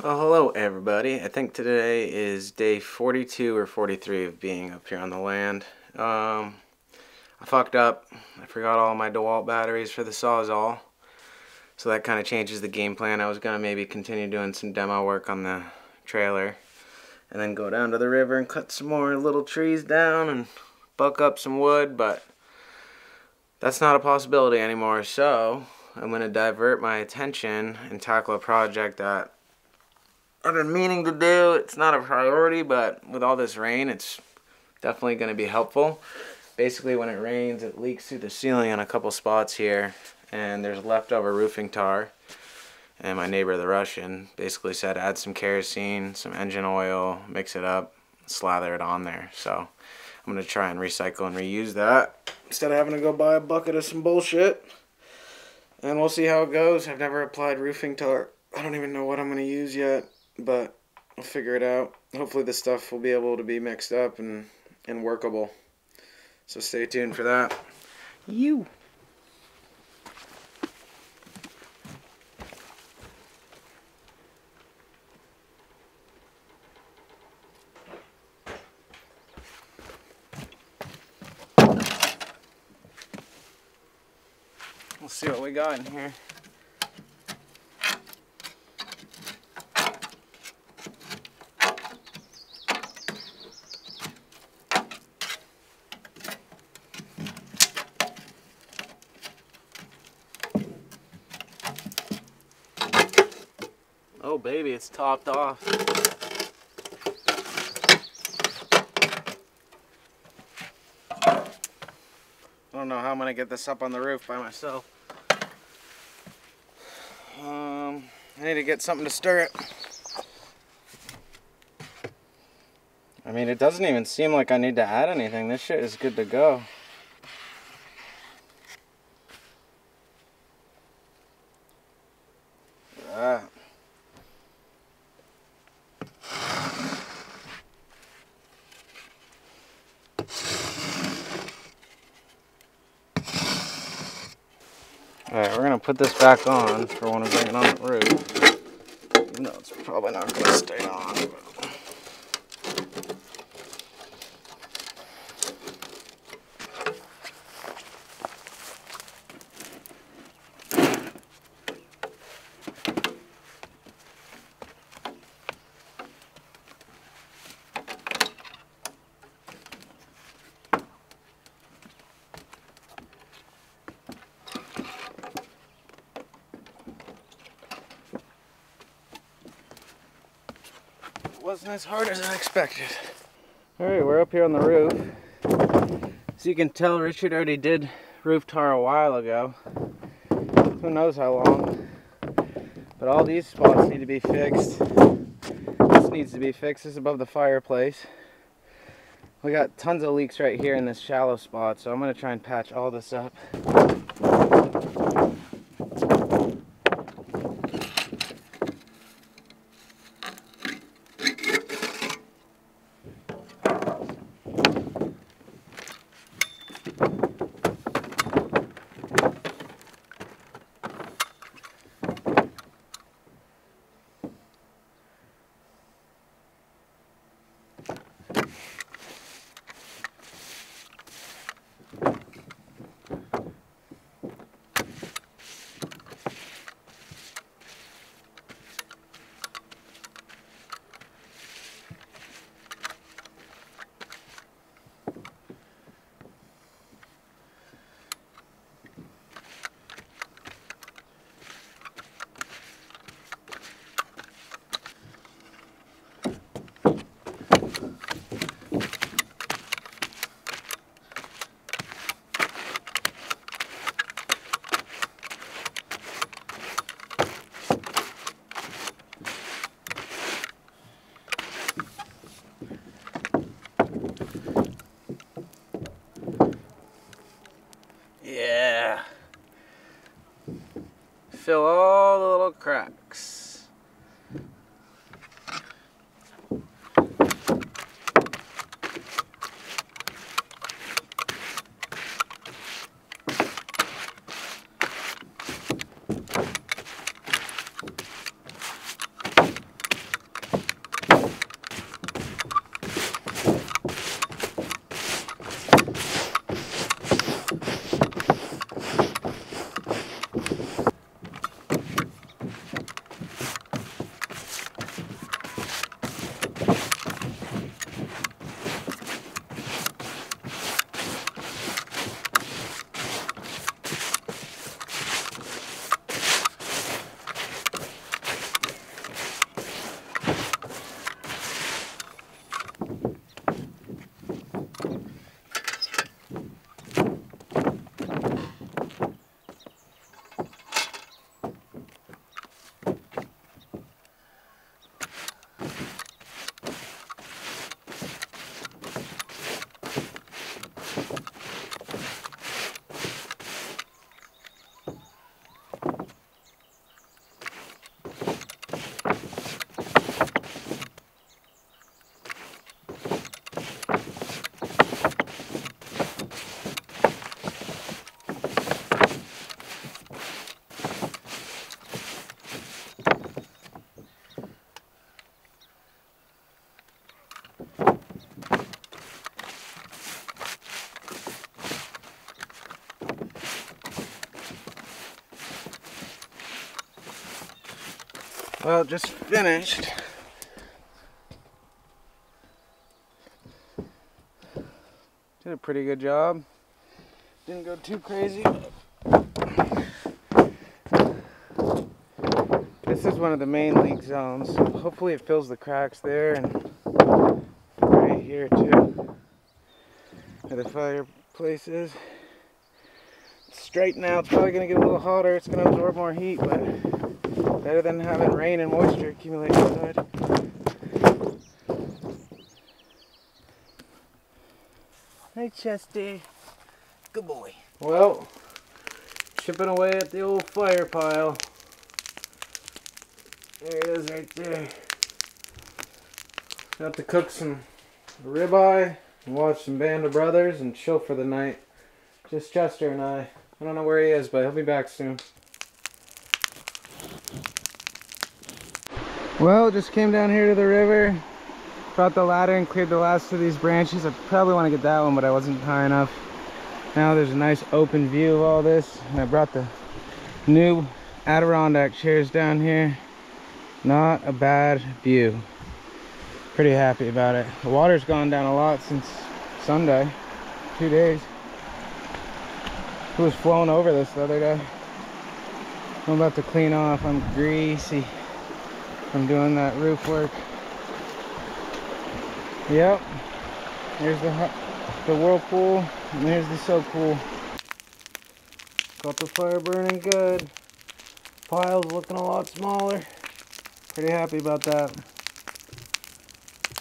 Well, hello everybody. I think today is day 42 or 43 of being up here on the land. Um, I fucked up. I forgot all my DeWalt batteries for the Sawzall. So that kind of changes the game plan. I was going to maybe continue doing some demo work on the trailer. And then go down to the river and cut some more little trees down and buck up some wood. But that's not a possibility anymore. So I'm going to divert my attention and tackle a project that I've been meaning to do. It's not a priority, but with all this rain, it's definitely going to be helpful. Basically, when it rains, it leaks through the ceiling on a couple spots here, and there's leftover roofing tar. And my neighbor, the Russian, basically said add some kerosene, some engine oil, mix it up, slather it on there. So I'm going to try and recycle and reuse that instead of having to go buy a bucket of some bullshit. And we'll see how it goes. I've never applied roofing tar. I don't even know what I'm going to use yet but I'll figure it out. Hopefully this stuff will be able to be mixed up and, and workable. So stay tuned for that. You. We'll see what we got in here. Oh baby, it's topped off. I don't know how I'm gonna get this up on the roof by myself. Um, I need to get something to stir it. I mean, it doesn't even seem like I need to add anything. This shit is good to go. Alright, we're going to put this back on for when we bring it on the roof. Though it's probably not going to stay on. But... wasn't as hard as I expected. Alright, we're up here on the roof. As you can tell, Richard already did roof tar a while ago. Who knows how long. But all these spots need to be fixed. This needs to be fixed. This is above the fireplace. We got tons of leaks right here in this shallow spot, so I'm going to try and patch all this up. Fill all the little cracks. Well, just finished. Did a pretty good job. Didn't go too crazy. This is one of the main leak zones. Hopefully it fills the cracks there and right here too. Where the fireplace is. Straight now, it's probably gonna get a little hotter. It's gonna absorb more heat, but Better than having rain and moisture accumulate inside. Hey Chesty. Good boy. Well, chipping away at the old fire pile. There it is right there. Got to cook some ribeye and watch some Band of Brothers and chill for the night. Just Chester and I. I don't know where he is, but he'll be back soon. Well, just came down here to the river, brought the ladder and cleared the last of these branches. I probably want to get that one, but I wasn't high enough. Now there's a nice open view of all this. And I brought the new Adirondack chairs down here. Not a bad view. Pretty happy about it. The water's gone down a lot since Sunday, two days. It was flowing over this the other day. I'm about to clean off. I'm greasy from doing that roof work. Yep. Here's the the whirlpool, and there's the soak pool. Got the fire burning good. Pile's looking a lot smaller. Pretty happy about that.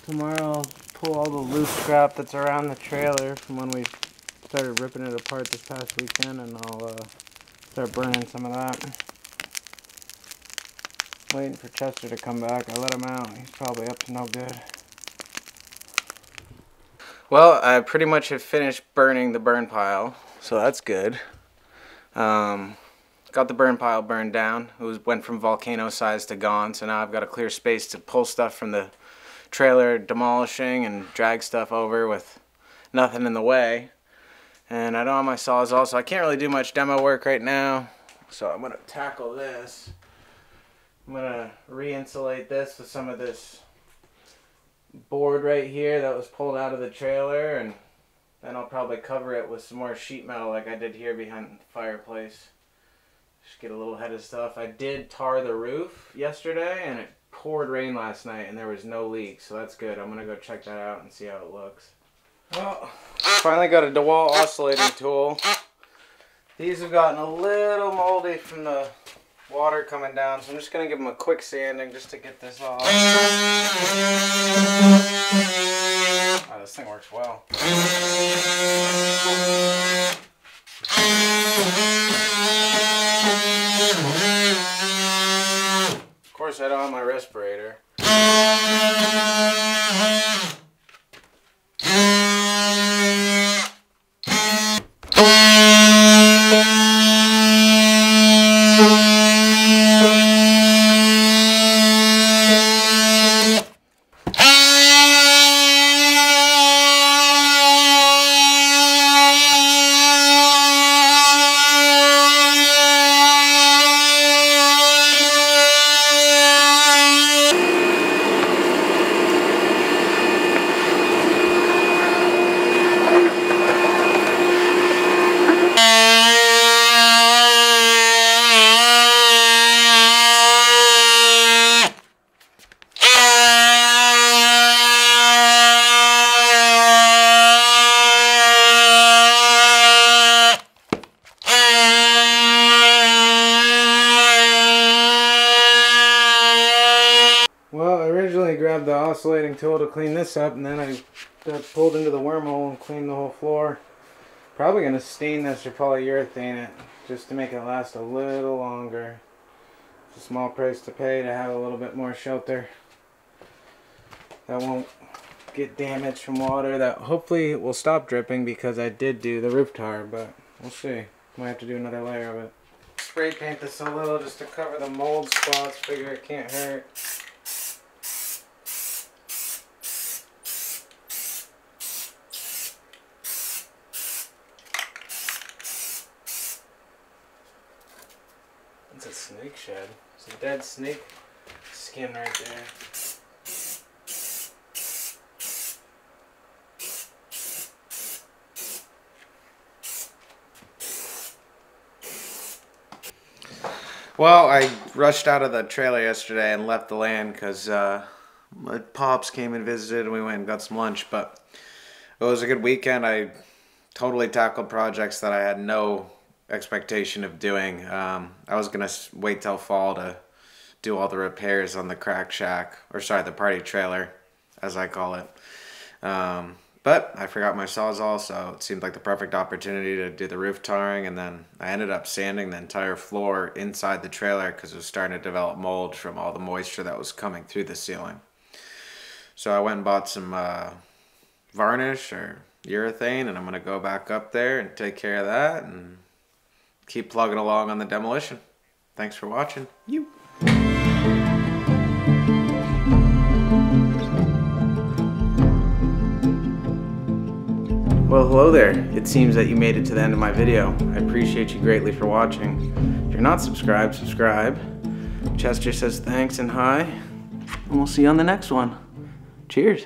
Tomorrow I'll pull all the loose scrap that's around the trailer from when we started ripping it apart this past weekend and I'll uh, start burning some of that. Waiting for Chester to come back. I let him out. He's probably up to no good. Well, I pretty much have finished burning the burn pile, so that's good. Um, got the burn pile burned down. It was went from volcano size to gone, so now I've got a clear space to pull stuff from the trailer demolishing and drag stuff over with nothing in the way. And I don't have my sawzall, so I can't really do much demo work right now. So I'm going to tackle this. I'm gonna re-insulate this with some of this board right here that was pulled out of the trailer and then I'll probably cover it with some more sheet metal like I did here behind the fireplace. Just get a little head of stuff. I did tar the roof yesterday and it poured rain last night and there was no leak so that's good. I'm gonna go check that out and see how it looks. Well, finally got a DeWalt oscillating tool. These have gotten a little moldy from the water coming down, so I'm just going to give them a quick sanding just to get this off. Oh, this thing works well. Of course, I don't have my respirator. Oscillating tool to clean this up and then I got pulled into the wormhole and cleaned the whole floor. Probably going to stain this or polyurethane it just to make it last a little longer. It's a small price to pay to have a little bit more shelter. That won't get damaged from water. That hopefully will stop dripping because I did do the roof tar, but we'll see. Might have to do another layer of it. Spray paint this a little just to cover the mold spots. Figure it can't hurt. It's a snake shed. It's a dead snake skin right there. Well, I rushed out of the trailer yesterday and left the land because uh, my pops came and visited and we went and got some lunch. But it was a good weekend. I totally tackled projects that I had no expectation of doing. Um, I was gonna wait till fall to do all the repairs on the crack shack, or sorry, the party trailer, as I call it. Um, but I forgot my sawzall, so it seemed like the perfect opportunity to do the roof tarring, and then I ended up sanding the entire floor inside the trailer because it was starting to develop mold from all the moisture that was coming through the ceiling. So I went and bought some uh, varnish or urethane, and I'm gonna go back up there and take care of that and keep plugging along on the demolition. Thanks for watching. You. Well, hello there. It seems that you made it to the end of my video. I appreciate you greatly for watching. If you're not subscribed, subscribe. Chester says thanks and hi. And we'll see you on the next one. Cheers.